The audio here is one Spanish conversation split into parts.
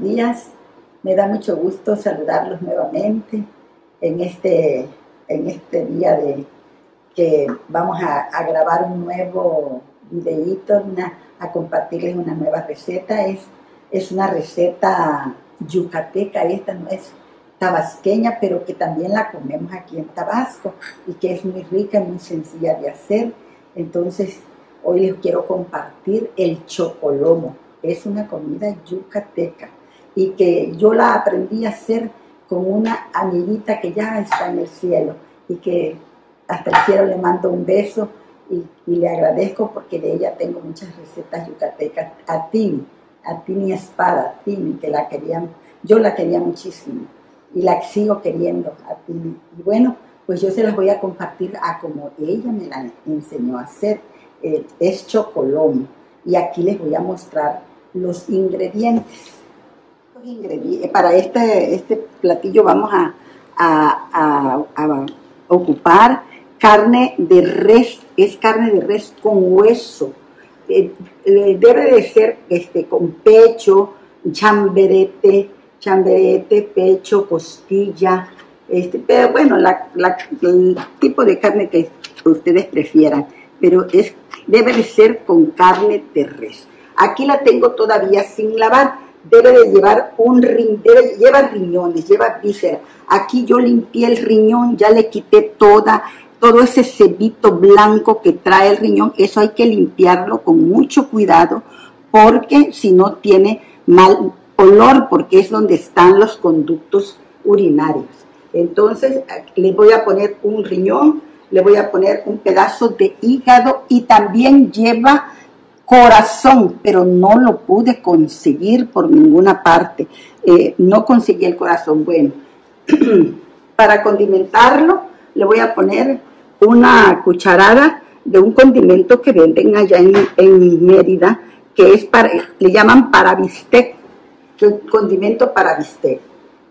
días. Me da mucho gusto saludarlos nuevamente en este, en este día de que vamos a, grabar un nuevo videíto, a compartirles una nueva receta. Es, es una receta yucateca, esta no es tabasqueña, pero que también la comemos aquí en Tabasco y que es muy rica, muy sencilla de hacer. Entonces, hoy les quiero compartir el chocolomo. Es una comida yucateca y que yo la aprendí a hacer con una amiguita que ya está en el cielo y que hasta el cielo le mando un beso y, le agradezco porque de ella tengo muchas recetas yucatecas. A Tini, a Tini Espada, Tini, que la querían, yo la quería muchísimo y la sigo queriendo a Tini. Y bueno, pues yo se las voy a compartir a como ella me la enseñó a hacer. Eh, es y aquí les voy a mostrar los ingredientes. Para este, este platillo vamos a, a, a, ocupar carne de res, es carne de res con hueso. Eh, eh, debe de ser este, con pecho, chamberete, chamberete, pecho, costilla, este, pero bueno, el tipo de carne que ustedes prefieran, pero es, debe de ser con carne de res. Aquí la tengo todavía sin lavar, debe de llevar un riñón, lleva riñones, lleva víscera. Aquí yo limpié el riñón, ya le quité toda, todo ese cebito blanco que trae el riñón, eso hay que limpiarlo con mucho cuidado porque si no tiene mal olor, porque es donde están los conductos urinarios. Entonces le voy a poner un riñón, le voy a poner un pedazo de hígado y también lleva corazón, pero no lo pude conseguir por ninguna parte. Eh, no conseguí el corazón. Bueno, para condimentarlo le voy a poner una cucharada de un condimento que venden allá en, Mérida, que es para, le llaman para bistec, condimento para bistec.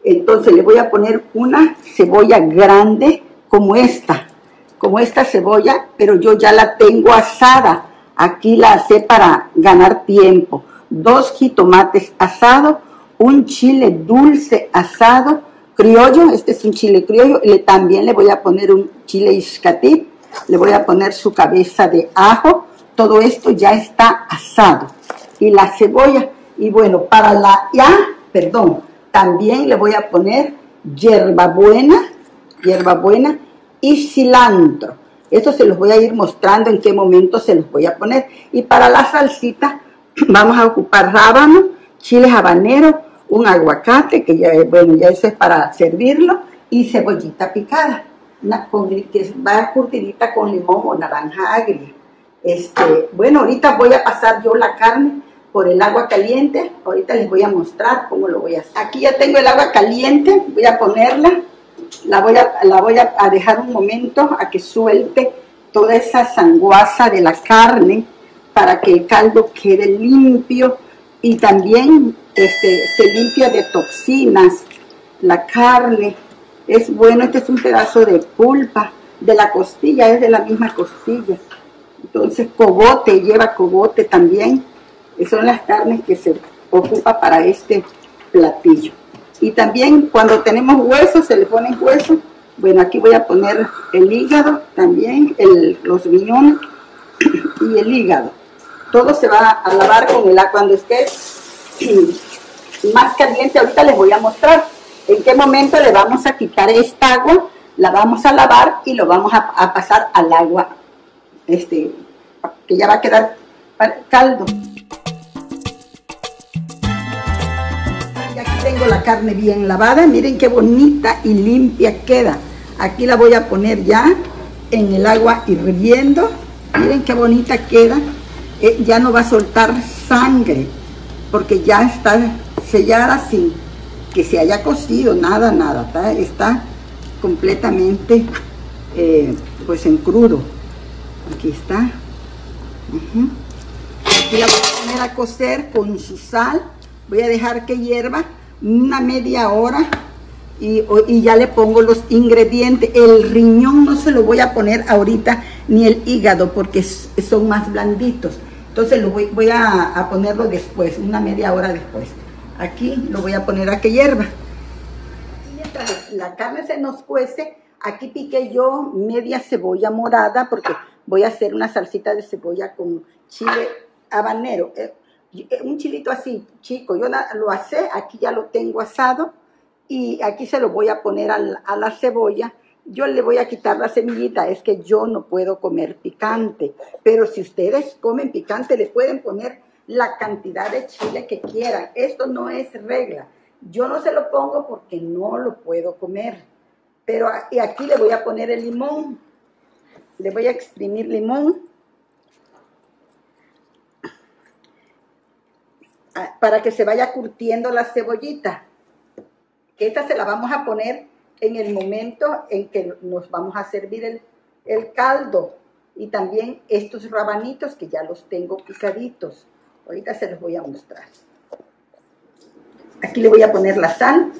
Entonces le voy a poner una cebolla grande como esta, como esta cebolla, pero yo ya la tengo asada Aquí la hace para ganar tiempo. Dos jitomates asados, un chile dulce asado, criollo, este es un chile criollo, y también le voy a poner un chile iscatí, le voy a poner su cabeza de ajo, todo esto ya está asado. Y la cebolla, y bueno, para la ya, perdón, también le voy a poner hierbabuena, hierbabuena y cilantro. Eso se los voy a ir mostrando en qué momento se los voy a poner. Y para la salsita vamos a ocupar rábano, chiles habaneros, un aguacate, que ya, bueno, ya eso es para servirlo, y cebollita picada, una, que va curtidita con limón o naranja agria. Este, bueno, ahorita voy a pasar yo la carne por el agua caliente. Ahorita les voy a mostrar cómo lo voy a hacer. Aquí ya tengo el agua caliente, voy a ponerla la voy, a, la voy a, dejar un momento a que suelte toda esa sanguaza de la carne para que el caldo quede limpio y también este, se limpia de toxinas la carne. Es bueno, este es un pedazo de pulpa de la costilla, es de la misma costilla. Entonces cogote, lleva cogote también. Son las carnes que se ocupa para este platillo. Y también cuando tenemos huesos, se le ponen huesos. Bueno, aquí voy a poner el hígado también, el, los riñones y el hígado. Todo se va a lavar con el agua cuando esté más caliente. Ahorita les voy a mostrar en qué momento le vamos a quitar esta agua, la vamos a lavar y lo vamos a, a pasar al agua, este, que ya va a quedar caldo. Tengo la carne bien lavada, miren qué bonita y limpia queda. Aquí la voy a poner ya en el agua hirviendo. Miren qué bonita queda. Eh, ya no va a soltar sangre porque ya está sellada sin que se haya cocido, nada, nada. Está, completamente eh, pues en crudo. Aquí está. Aquí la voy a poner a cocer con su sal. Voy a dejar que hierva una media hora y, ya le pongo los ingredientes. El riñón no se lo voy a poner ahorita, ni el hígado, porque son más blanditos. Entonces lo voy, a, ponerlo después, una media hora después. aquí lo voy a poner a que hierva. Mientras la carne se nos cuece, aquí piqué yo media cebolla morada porque voy a hacer una salsita de cebolla con chile habanero. Eh, un chilito así, chico, yo lo asé, aquí ya lo tengo asado y aquí se lo voy a poner a la, cebolla. Yo le voy a quitar la semillita, es que yo no puedo comer picante, pero si ustedes comen picante le pueden poner la cantidad de chile que quieran. Esto no es regla. Yo no se lo pongo porque no lo puedo comer. Pero y aquí le voy a poner el limón. Le voy a exprimir limón. Para que se vaya curtiendo la cebollita. Esta se la vamos a poner en el momento en que nos vamos a servir el, el caldo. Y también estos rabanitos que ya los tengo picaditos. Ahorita se los voy a mostrar. Aquí le voy a poner la sal.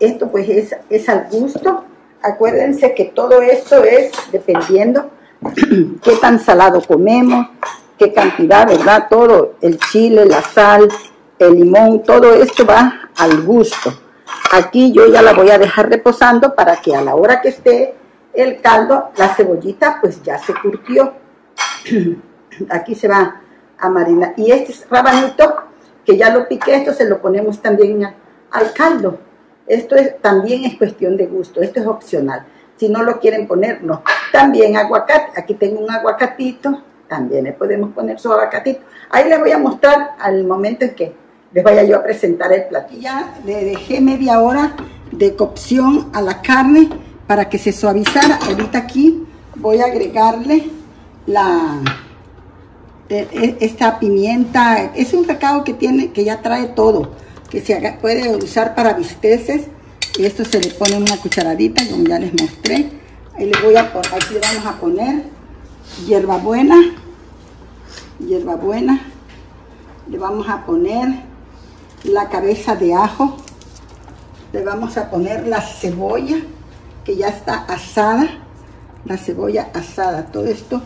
Esto pues es, es al gusto. Acuérdense que todo esto es dependiendo qué tan salado comemos, qué cantidad, ¿verdad? Todo, el chile, la sal, el limón, todo esto va al gusto. Aquí yo ya la voy a dejar reposando para que a la hora que esté el caldo, la cebollita pues ya se curtió. Aquí se va a marinar. Y este rabanito, que ya lo piqué, esto se lo ponemos también al caldo. Esto es, también es cuestión de gusto, esto es opcional. Si no lo quieren poner, no. También aguacate, aquí tengo un aguacatito, también le podemos poner su aguacatito. Ahí les voy a mostrar al momento en que les vaya yo a presentar el platillo. Ya le dejé media hora de cocción a la carne para que se suavizara. Ahorita aquí voy a agregarle la e, esta pimienta. Es un recado que tiene, que ya trae todo, que se puede usar para bisteces. Esto se le pone una cucharadita, como ya les mostré. Ahí le voy a poner, aquí vamos a poner hierbabuena, hierbabuena. Le vamos a poner la cabeza de ajo, le vamos a poner la cebolla que ya está asada, la cebolla asada, todo esto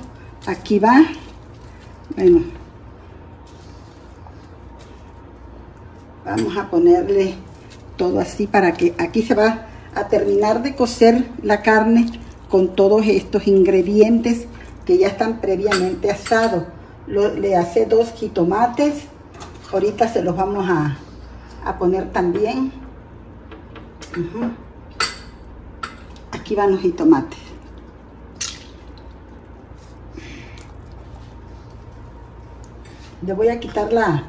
aquí va, bueno, vamos a ponerle todo así para que aquí se va a terminar de cocer la carne con todos estos ingredientes que ya están previamente asados. le hace dos jitomates, ahorita se los vamos a, poner también. Aquí van los jitomates. Le voy a quitar la,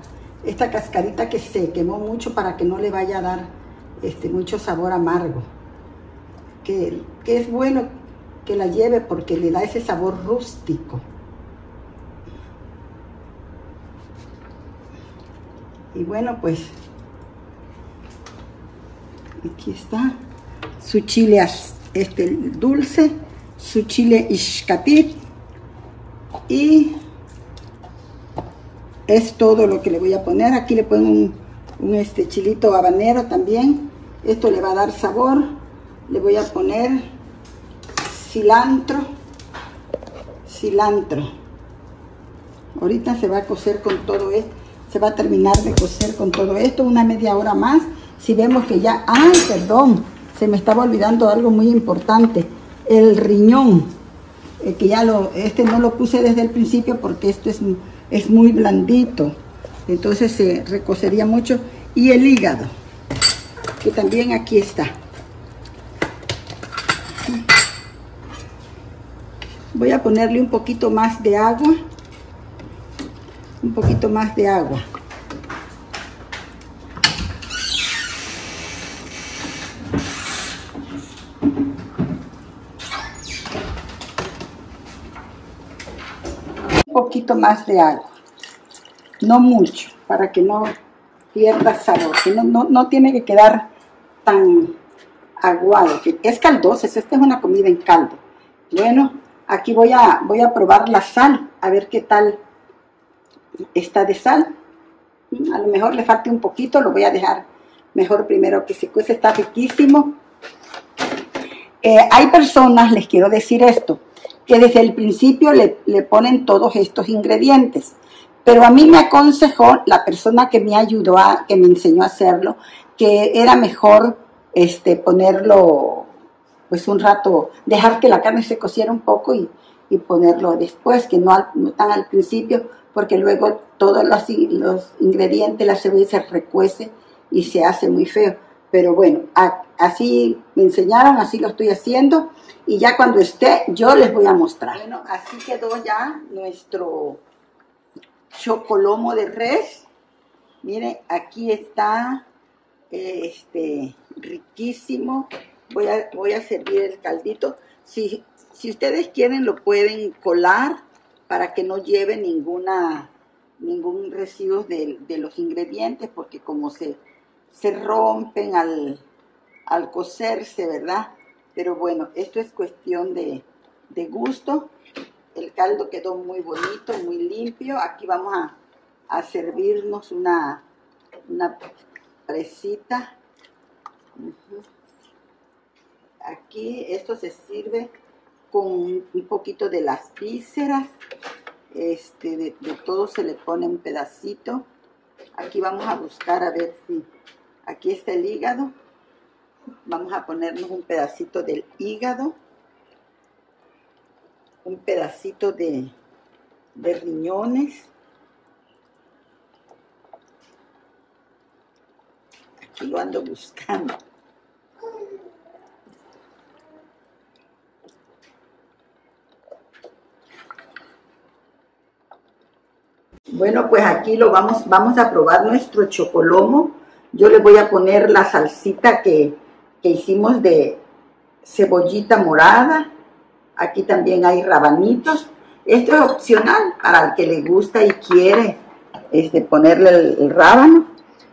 esta cascarita que se quemó mucho para que no le vaya a dar este, mucho sabor amargo. Que, que es bueno que la lleve porque le da ese sabor rústico. Y bueno, pues aquí está su chile este, dulce, su chile ishkatit y es todo lo que le voy a poner. Aquí le pongo un, un, este chilito habanero también. Esto le va a dar sabor. Le voy a poner cilantro. Cilantro. Ahorita se va a cocer con todo esto se va a terminar de cocer con todo esto, una media hora más. Si vemos que ya, ay, perdón, se me estaba olvidando algo muy importante, el riñón, eh, que ya lo, este no lo puse desde el principio porque esto es, es muy blandito, entonces se recocería mucho, y el hígado, que también aquí está. Voy a ponerle un poquito más de agua un poquito más de agua. Un poquito más de agua, no mucho, para que no pierda sabor, que no, no, tiene que quedar tan aguado, que es caldoso, esta es una comida en caldo. Bueno, aquí voy a, voy a probar la sal, a ver qué tal está de sal. A lo mejor le falte un poquito, lo voy a dejar mejor primero que se cuece, está riquísimo. Eh, hay personas, les quiero decir esto, que desde el principio le, le ponen todos estos ingredientes, Pero a mí me aconsejó la persona que me ayudó, a, que me enseñó a hacerlo, que era mejor este, ponerlo pues un rato, dejar que la carne se cociera un poco y, ponerlo después, que no, tan al principio, porque luego todos los, los ingredientes, la cebolla se recuece y se hace muy feo. Pero bueno, así me enseñaron, así lo estoy haciendo y ya cuando esté yo les voy a mostrar. Bueno, así quedó ya nuestro chocolomo de res. Miren, aquí está este riquísimo. Voy a, voy a servir el caldito. Si, si ustedes quieren lo pueden colar para que no lleve ninguna ningún residuo de, los ingredientes porque como se, se rompen al, al cocerse, ¿verdad? Pero bueno, esto es cuestión de, de gusto. El caldo quedó muy bonito, muy limpio. Aquí vamos a, a servirnos una, una presita. Aquí esto se sirve con un poquito de las vísceras. Este, de, todo se le pone un pedacito. Aquí vamos a buscar a ver si... Aquí está el hígado. Vamos a ponernos un pedacito del hígado. Un pedacito de, de riñones. Aquí lo ando buscando. Bueno, pues aquí lo vamos, vamos a probar nuestro chocolomo. Yo le voy a poner la salsita que, hicimos de cebollita morada. Aquí también hay rabanitos. Esto es opcional para el que le gusta y quiere este, ponerle el, rábano.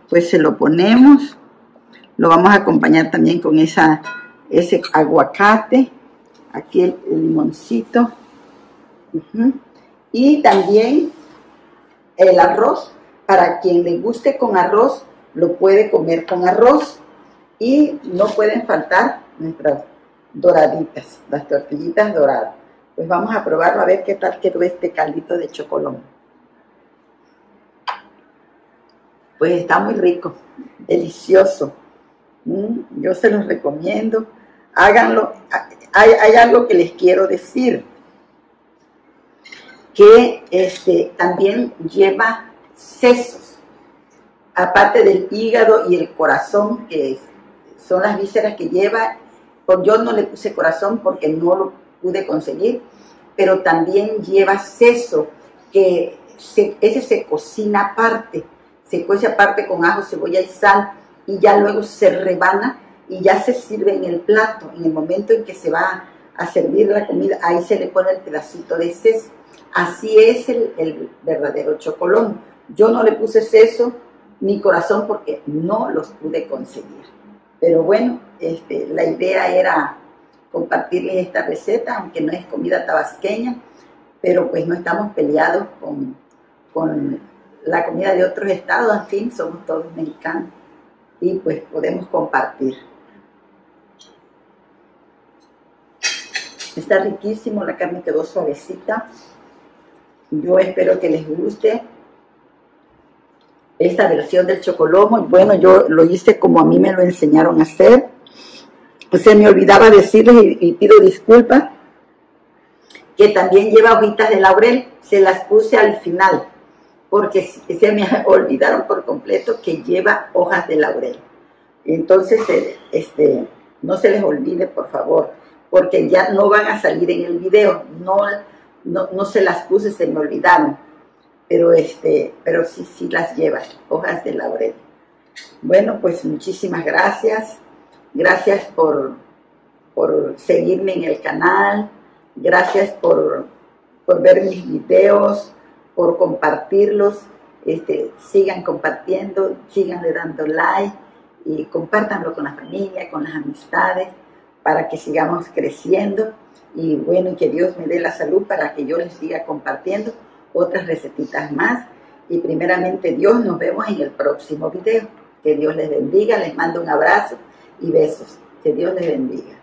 Pues se lo ponemos. Lo vamos a acompañar también con esa, ese aguacate. Aquí el, limoncito. Y también el arroz, para quien le guste con arroz, lo puede comer con arroz. Y no pueden faltar nuestras doraditas, las tortillitas doradas. Pues vamos a probarlo a ver qué tal quedó este caldito de chocolate. Pues está muy rico, delicioso. Mm, yo se los recomiendo. Háganlo. Hay, hay algo que les quiero decir que este, también lleva sesos, aparte del hígado y el corazón, que son las vísceras que lleva. Yo no le puse corazón porque no lo pude conseguir, pero también lleva seso, que ese se cocina aparte, se cuece aparte con ajo, cebolla y sal, y ya luego se rebana y ya se sirve en el plato. En el momento en que se va a servir la comida, ahí se le pone el pedacito de seso. Así es el, verdadero chocolón. Yo no le puse seso ni corazón porque no los pude conseguir. Pero bueno, este, la idea era compartirles esta receta, aunque no es comida tabasqueña, pero pues no estamos peleados con, con la comida de otros estados, en fin, somos todos mexicanos y pues podemos compartir. Está riquísimo, la carne quedó suavecita. Yo espero que les guste esta versión del chocolomo. Y bueno, yo lo hice como a mí me lo enseñaron a hacer. Se me olvidaba decirles y, pido disculpas que también lleva hojitas de laurel. Se las puse al final porque se me olvidaron por completo que lleva hojas de laurel. Entonces, eh, este, no se les olvide, por favor, porque ya no van a salir en el video. No no, se las puse, se me olvidaron, pero, este, pero sí, sí las lleva, hojas de laurel. Bueno, pues muchísimas gracias. Gracias por, por seguirme en el canal. Gracias por, por ver mis videos, por compartirlos. Este, sigan compartiendo, sigan dando like y compártanlo con la familia, con las amistades, para que sigamos creciendo y bueno, que Dios me dé la salud para que yo les siga compartiendo otras recetitas más. Y primeramente Dios, nos vemos en el próximo video. Que Dios les bendiga, les mando un abrazo y besos. Que Dios les bendiga.